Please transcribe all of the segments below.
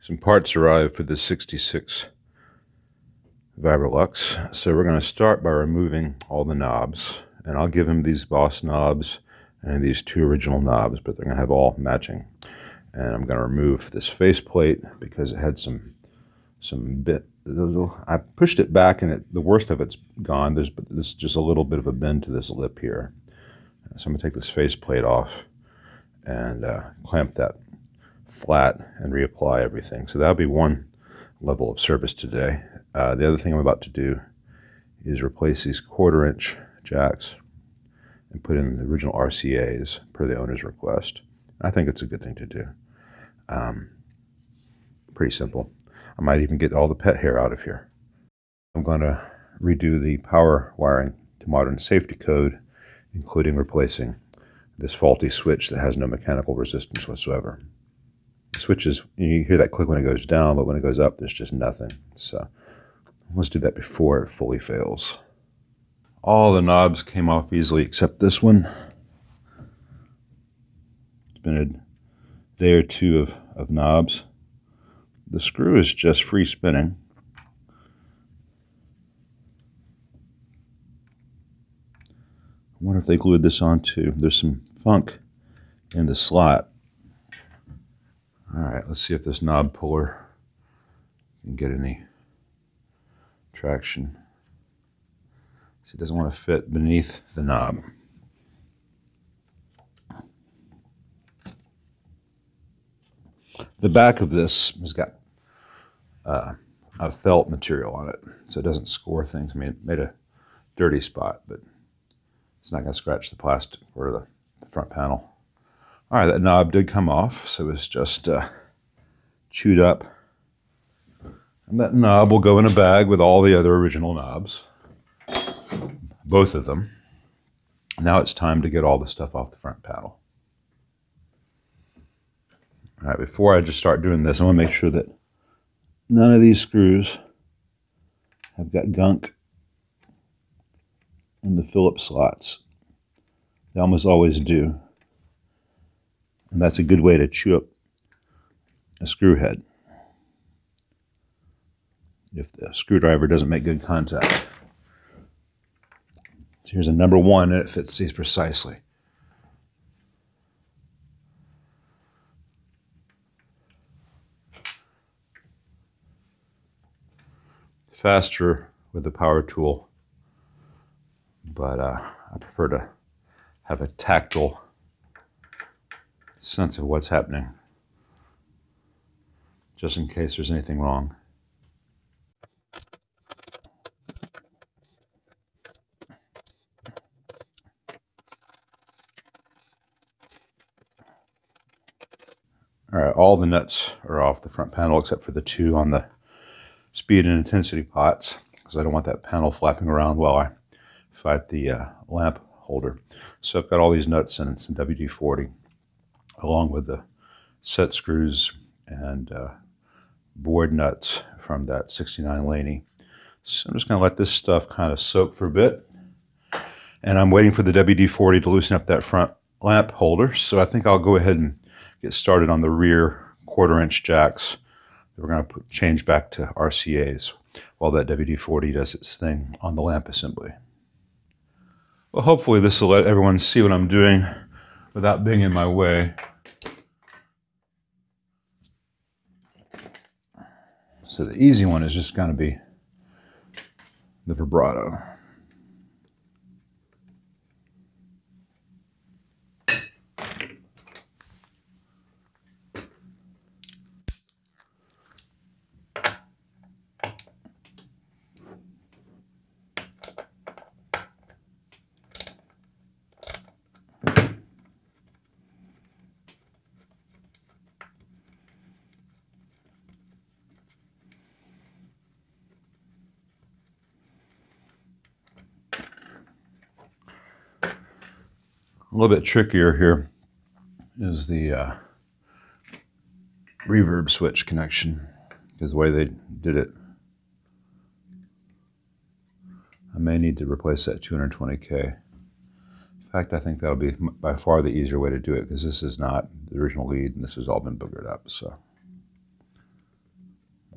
some parts arrived for the 66 Vibrolux. So we're going to start by removing all the knobs. And I'll give him these Boss knobs and these two original knobs, but they're going to have all matching. And I'm going to remove this faceplate because it had some some bit. I pushed it back and it, the worst of it's gone. There's, there's just a little bit of a bend to this lip here. So I'm going to take this faceplate off and uh, clamp that flat and reapply everything. So that'll be one level of service today. Uh, the other thing I'm about to do is replace these quarter inch jacks and put in the original RCAs per the owner's request. I think it's a good thing to do. Um, pretty simple. I might even get all the pet hair out of here. I'm going to redo the power wiring to modern safety code, including replacing this faulty switch that has no mechanical resistance whatsoever. The switch is, you hear that click when it goes down, but when it goes up, there's just nothing. So let's do that before it fully fails. All the knobs came off easily except this one. It's been a day or two of, of knobs. The screw is just free spinning. I wonder if they glued this on too. There's some funk in the slot. All right, let's see if this knob puller can get any traction. See, it doesn't want to fit beneath the knob. The back of this has got uh, a felt material on it, so it doesn't score things. I mean, it made a dirty spot, but it's not going to scratch the plastic or the front panel. All right, that knob did come off, so it's just uh, chewed up. And that knob will go in a bag with all the other original knobs, both of them. Now it's time to get all the stuff off the front panel. All right, before I just start doing this, I want to make sure that none of these screws have got gunk in the Phillips slots. They almost always do. And that's a good way to chew up a screw head if the screwdriver doesn't make good contact. So here's a number one and it fits these precisely. Faster with the power tool, but uh, I prefer to have a tactile sense of what's happening, just in case there's anything wrong. All right, all the nuts are off the front panel except for the two on the speed and intensity pots because I don't want that panel flapping around while I fight the uh, lamp holder. So I've got all these nuts and some WD-40 along with the set screws and uh, board nuts from that 69 Laney. So I'm just going to let this stuff kind of soak for a bit. And I'm waiting for the WD-40 to loosen up that front lamp holder. So I think I'll go ahead and get started on the rear quarter inch jacks. We're going to put, change back to RCAs while that WD-40 does its thing on the lamp assembly. Well, hopefully this will let everyone see what I'm doing without being in my way. So the easy one is just going to be the vibrato. A little bit trickier here is the uh, reverb switch connection because the way they did it. I may need to replace that 220K. In fact, I think that'll be by far the easier way to do it because this is not the original lead and this has all been boogered up. So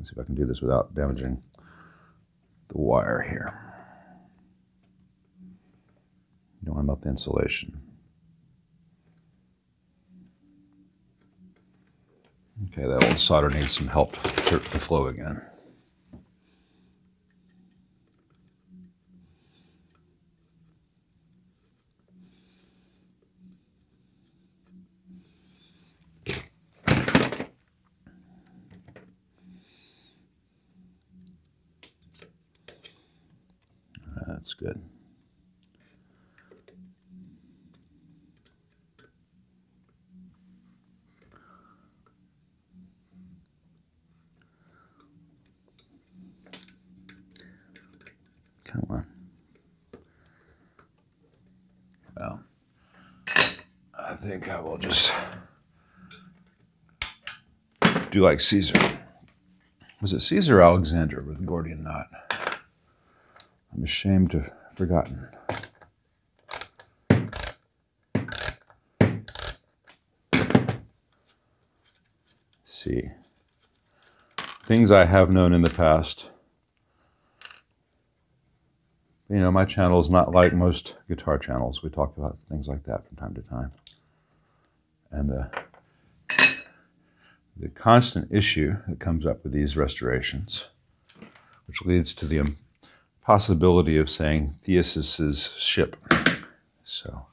Let's see if I can do this without damaging the wire here. You don't want to melt the insulation. Okay, that old solder needs some help to, flow again. That's good. Come on. Well, I think I will just do like Caesar. Was it Caesar Alexander with Gordian knot? I'm ashamed to have forgotten. see. Things I have known in the past. You know, my channel is not like most guitar channels. We talk about things like that from time to time. And the, the constant issue that comes up with these restorations, which leads to the possibility of saying Theseus's ship. So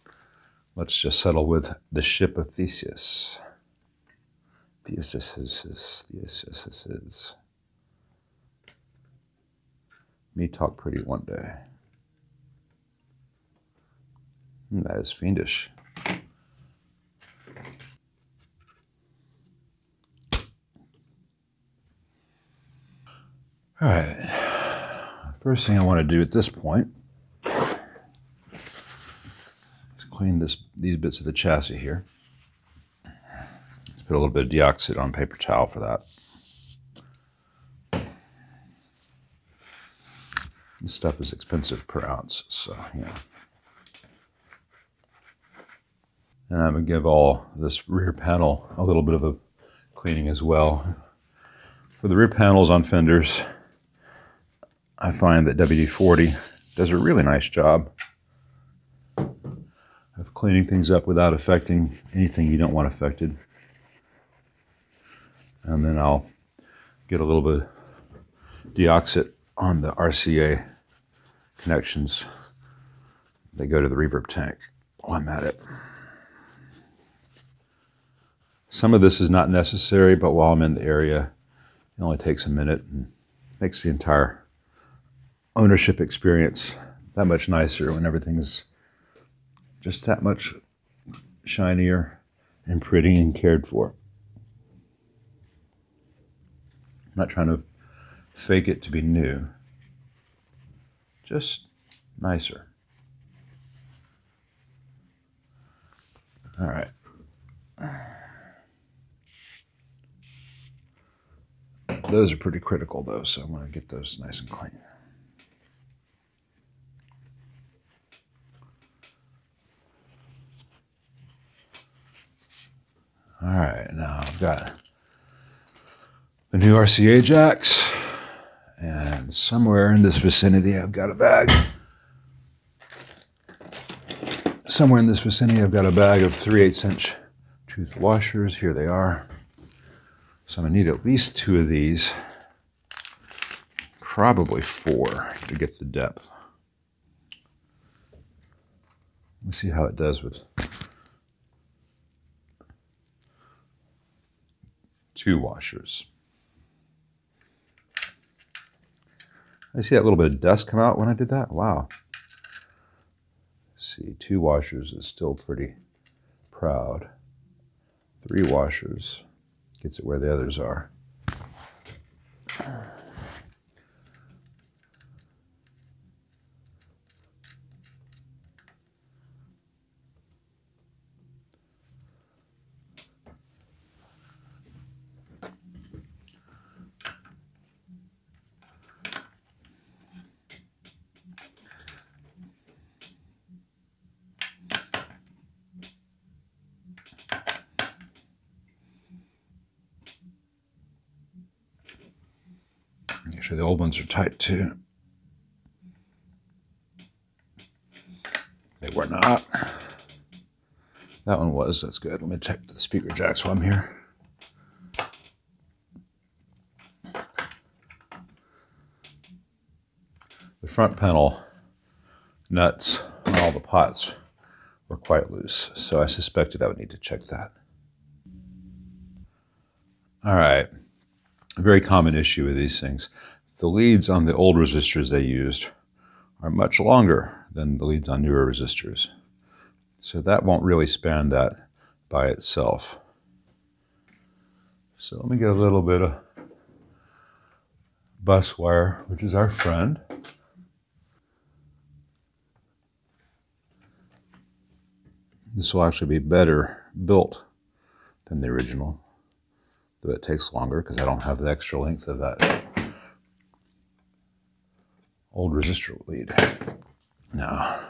let's just settle with the ship of Theseus. Theseus is Theseus. Me talk pretty one day. Hmm, that is fiendish. All right. First thing I want to do at this point is clean this these bits of the chassis here. Put a little bit of deoxit on paper towel for that. This stuff is expensive per ounce, so yeah. And I'm to give all this rear panel a little bit of a cleaning as well. For the rear panels on fenders, I find that WD-40 does a really nice job of cleaning things up without affecting anything you don't want affected. And then I'll get a little bit of deoxit on the RCA connections that go to the reverb tank while I'm at it. Some of this is not necessary, but while I'm in the area, it only takes a minute and makes the entire ownership experience that much nicer when everything's just that much shinier and pretty and cared for. I'm not trying to fake it to be new, just nicer. All right. Those are pretty critical though, so I'm going to get those nice and clean. All right, now I've got the new RCA jacks, and somewhere in this vicinity I've got a bag. Somewhere in this vicinity I've got a bag of 3 8 inch tooth washers. Here they are. So I'm gonna need at least two of these, probably four to get the depth. Let's see how it does with two washers. I see that little bit of dust come out when I did that. Wow. See, two washers is still pretty proud. Three washers gets it where the others are. Make sure the old ones are tight too. They were not. That one was. That's good. Let me check the speaker jacks while I'm here. The front panel nuts on all the pots were quite loose, so I suspected I would need to check that. All right, a very common issue with these things. The leads on the old resistors they used are much longer than the leads on newer resistors. So that won't really span that by itself. So let me get a little bit of bus wire, which is our friend. This will actually be better built than the original, though it takes longer because I don't have the extra length of that old resistor lead. Now,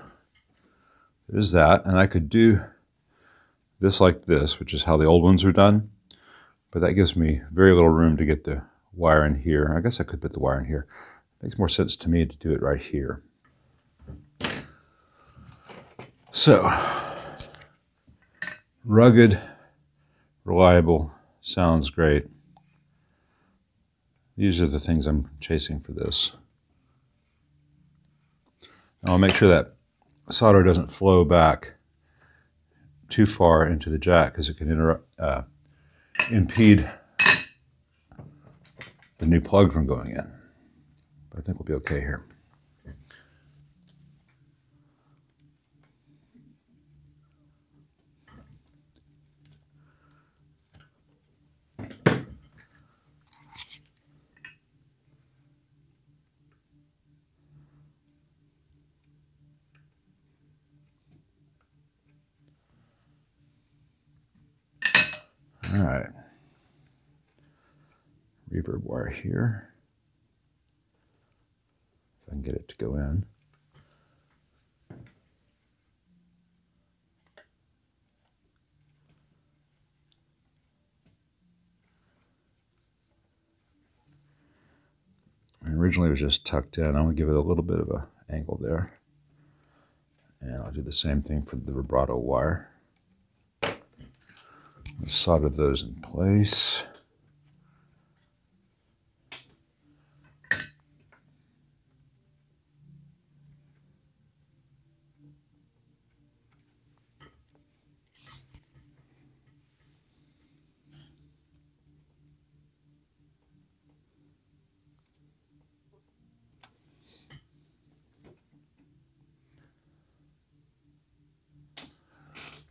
there's that, and I could do this like this, which is how the old ones are done, but that gives me very little room to get the wire in here. I guess I could put the wire in here. It makes more sense to me to do it right here. So, rugged, reliable, sounds great. These are the things I'm chasing for this. I'll make sure that solder doesn't flow back too far into the jack because it can interrupt, uh, impede the new plug from going in. But I think we'll be okay here. All right. Reverb wire here. If I can get it to go in. originally it was just tucked in. I'm going to give it a little bit of an angle there. And I'll do the same thing for the vibrato wire solder those in place.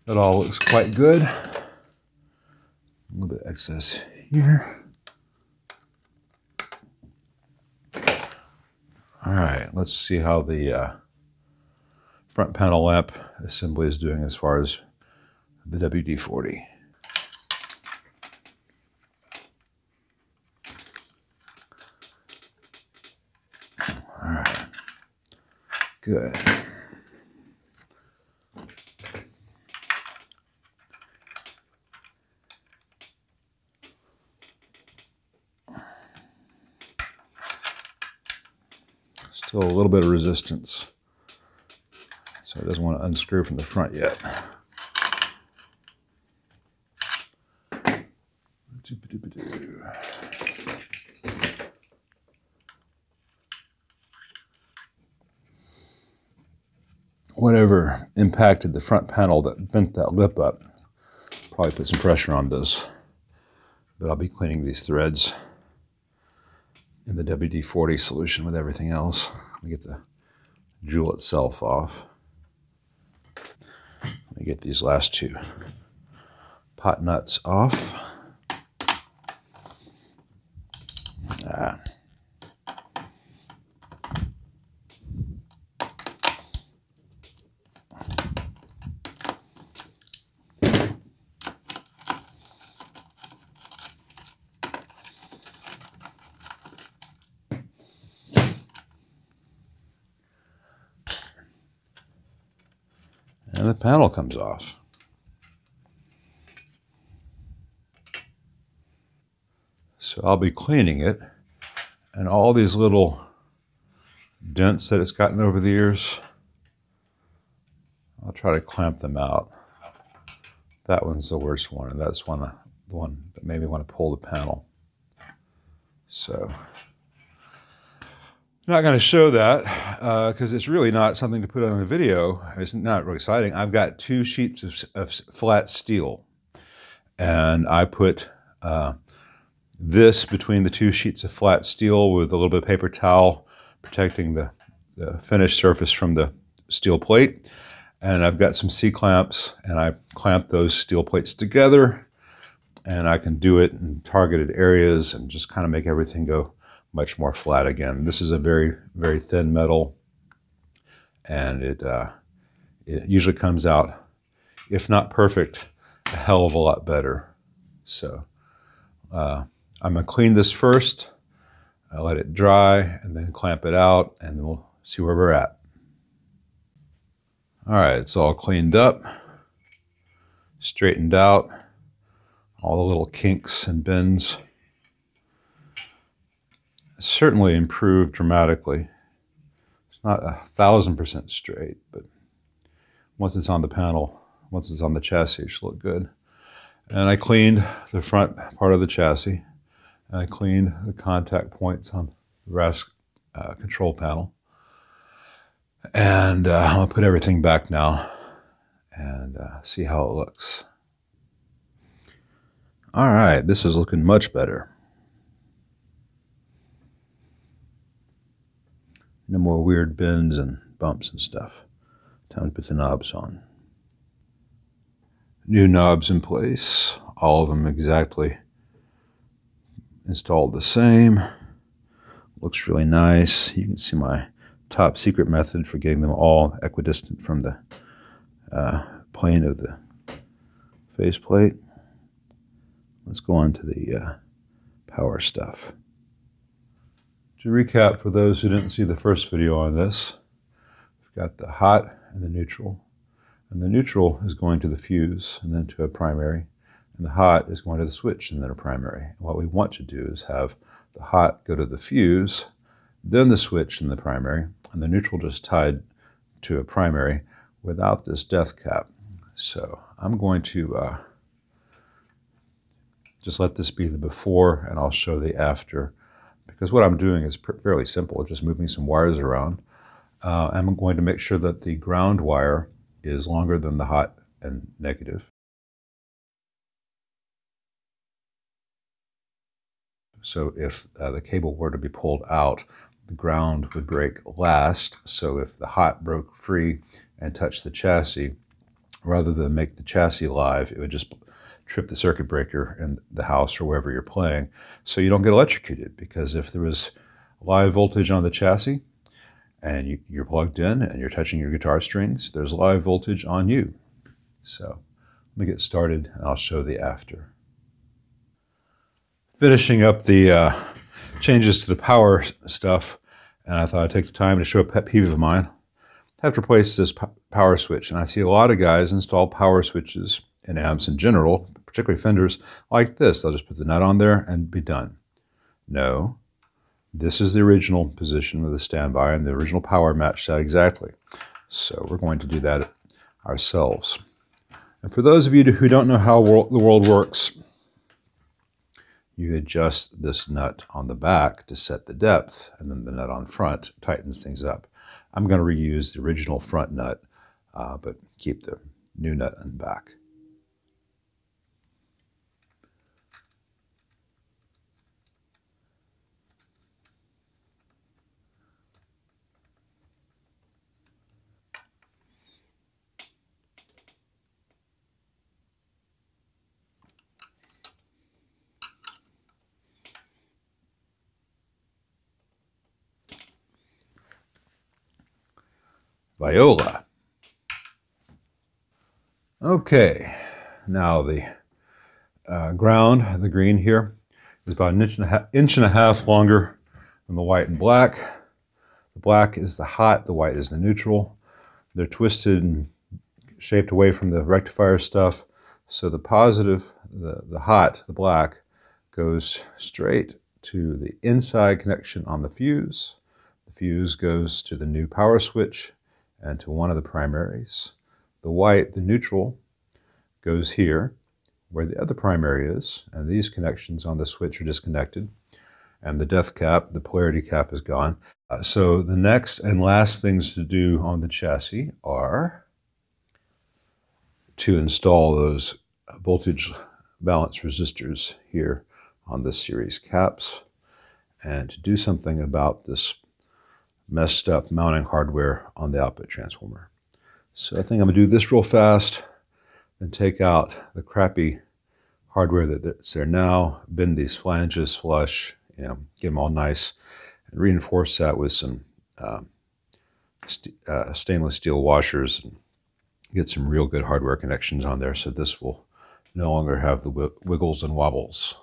That all looks quite good A little bit excess here. All right, let's see how the uh, front panel lamp assembly is doing as far as the WD-40. All right, good. Still a little bit of resistance. So it doesn't want to unscrew from the front yet. Whatever impacted the front panel that bent that lip up probably put some pressure on this. But I'll be cleaning these threads in the WD-40 solution with everything else. Let me get the jewel itself off. Let me get these last two pot nuts off. Ah. Panel comes off. So I'll be cleaning it And all these little dents that it's gotten over the years, I'll try to clamp them out. That one's the worst one, and that's one, the one that made me want to pull the panel. So, not going to show that because uh, it's really not something to put on a video. It's not really exciting. I've got two sheets of, of flat steel, and I put uh, this between the two sheets of flat steel with a little bit of paper towel protecting the, the finished surface from the steel plate. And I've got some C-clamps and I clamp those steel plates together and I can do it in targeted areas and just kind of make everything go much more flat again. This is a very, very thin metal and it, uh, it usually comes out, if not perfect, a hell of a lot better. So uh, I'm going to clean this first, I let it dry, and then clamp it out, and then we'll see where we're at. All right, it's all cleaned up, straightened out, all the little kinks and bends. Certainly improved dramatically. It's not a thousand percent straight, but once it's on the panel, once it's on the chassis, it should look good. And I cleaned the front part of the chassis. And I cleaned the contact points on the RAS uh, control panel. And uh, I'll put everything back now and uh, see how it looks. All right, this is looking much better. No more weird bends and bumps and stuff. Time to put the knobs on. New knobs in place, all of them exactly installed the same. Looks really nice. You can see my top secret method for getting them all equidistant from the uh, plane of the faceplate. Let's go on to the uh, power stuff. To recap for those who didn't see the first video on this, we've got the hot and the neutral. And the neutral is going to the fuse and then to a primary and the hot is going to the switch and then a primary. And what we want to do is have the hot go to the fuse, then the switch and the primary, and the neutral just tied to a primary without this death cap. So I'm going to uh, just let this be the before and I'll show the after because what I'm doing is fairly simple, just moving some wires around. Uh, I'm going to make sure that the ground wire is longer than the hot and negative. So if uh, the cable were to be pulled out, the ground would break last. So if the hot broke free and touched the chassis, rather than make the chassis live, it would just trip the circuit breaker in the house or wherever you're playing. So you don't get electrocuted because if there was live voltage on the chassis and you, you're plugged in and you're touching your guitar strings, there's live voltage on you. So let me get started and I'll show the after finishing up the uh, changes to the power stuff, and I thought I'd take the time to show a pet peeve of mine. I have to replace this power switch, and I see a lot of guys install power switches in amps in general, particularly Fenders, like this. They'll just put the nut on there and be done. No, this is the original position of the standby, and the original power matched that exactly. So we're going to do that ourselves. And for those of you who don't know how the world works, you adjust this nut on the back to set the depth, and then the nut on front tightens things up. I'm going to reuse the original front nut, uh, but keep the new nut on the back. Viola. Okay, now the uh, ground, the green here, is about an inch and, a half, inch and a half longer than the white and black. The black is the hot, the white is the neutral. They're twisted and shaped away from the rectifier stuff. So the positive, the, the hot, the black, goes straight to the inside connection on the fuse. The fuse goes to the new power switch and to one of the primaries. The white, the neutral, goes here where the other primary is, and these connections on the switch are disconnected, and the death cap, the polarity cap is gone. Uh, so the next and last things to do on the chassis are to install those voltage balance resistors here on the series caps and to do something about this messed up mounting hardware on the output transformer. So I think I'm to do this real fast and take out the crappy hardware that's there now, bend these flanges flush, you know, get them all nice, and reinforce that with some uh, uh, stainless steel washers and get some real good hardware connections on there so this will no longer have the wiggles and wobbles.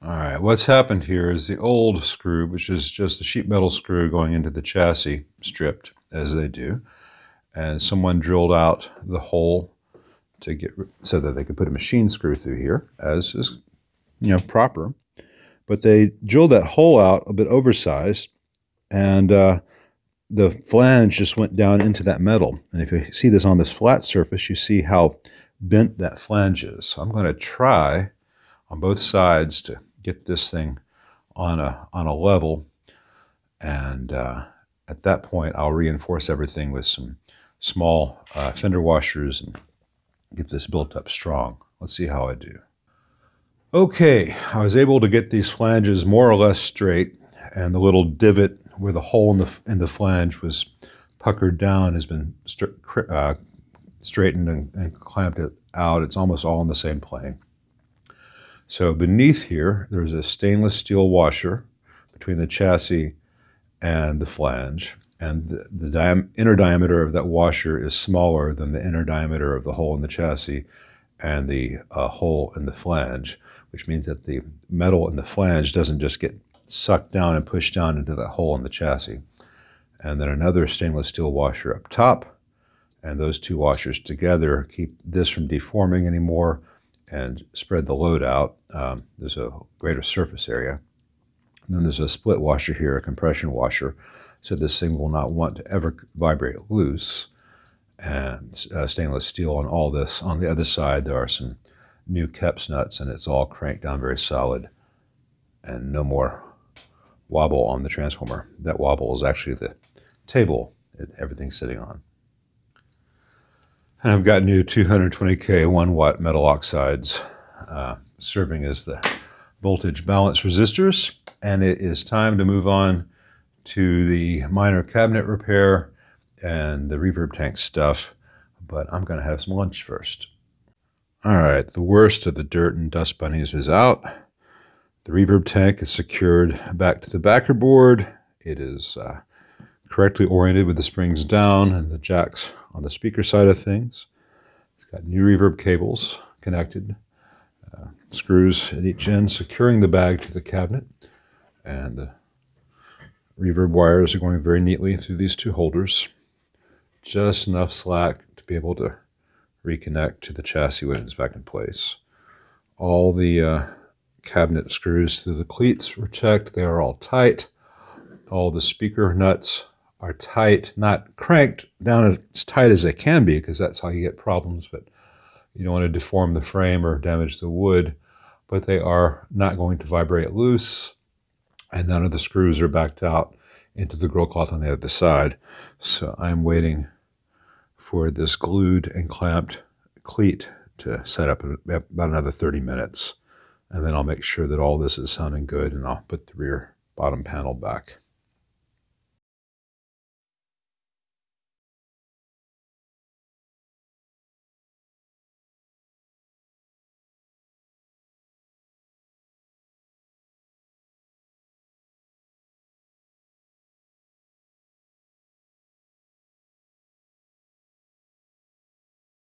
All right, what's happened here is the old screw, which is just a sheet metal screw going into the chassis, stripped as they do, and someone drilled out the hole to get so that they could put a machine screw through here, as is you know proper. But they drilled that hole out a bit oversized, and uh, the flange just went down into that metal. And if you see this on this flat surface, you see how bent that flange is. So I'm going to try on both sides to get this thing on a, on a level. And uh, at that point, I'll reinforce everything with some small uh, fender washers and get this built up strong. Let's see how I do. Okay, I was able to get these flanges more or less straight, and the little divot where the hole in the, in the flange was puckered down has been uh, straightened and, and clamped it out. It's almost all in the same plane. So beneath here, there's a stainless steel washer between the chassis and the flange. And the, the diam inner diameter of that washer is smaller than the inner diameter of the hole in the chassis and the uh, hole in the flange, which means that the metal in the flange doesn't just get sucked down and pushed down into that hole in the chassis. And then another stainless steel washer up top and those two washers together keep this from deforming anymore and spread the load out. Um, there's a greater surface area. And then there's a split washer here, a compression washer, so this thing will not want to ever vibrate loose. And uh, stainless steel on all this. On the other side, there are some new KEPS nuts, and it's all cranked down very solid and no more wobble on the transformer. That wobble is actually the table that everything's sitting on. And I've got new 220K 1 watt metal oxides uh, serving as the voltage balance resistors. And it is time to move on to the minor cabinet repair and the reverb tank stuff. But I'm going to have some lunch first. All right, the worst of the dirt and dust bunnies is out. The reverb tank is secured back to the backer board. It is uh, correctly oriented with the springs down and the jacks on the speaker side of things. It's got new reverb cables connected, uh, screws at each end securing the bag to the cabinet, and the reverb wires are going very neatly through these two holders. Just enough slack to be able to reconnect to the chassis when it's back in place. All the uh, cabinet screws through the cleats were checked. They are all tight. All the speaker nuts are tight, not cranked down as tight as they can be, because that's how you get problems, but you don't want to deform the frame or damage the wood, but they are not going to vibrate loose, and none of the screws are backed out into the grill cloth on the other side. So I'm waiting for this glued and clamped cleat to set up about another 30 minutes. And then I'll make sure that all this is sounding good and I'll put the rear bottom panel back.